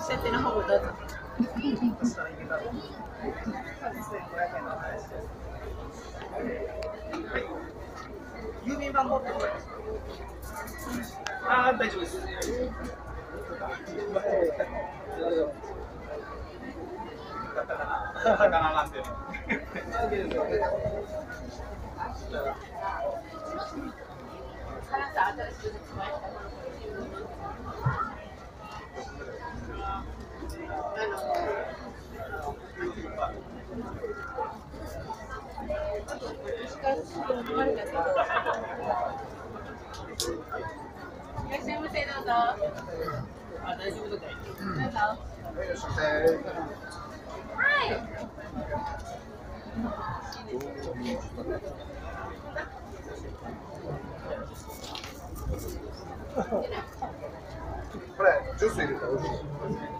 設定の方をどうぞ。郵便番号ってことああ、大丈夫です。カタカナなんで。いらっしゃいませ、どうぞ。あ、大丈夫だ。どうぞ。はい。これ、ジュース入れたら美味しい。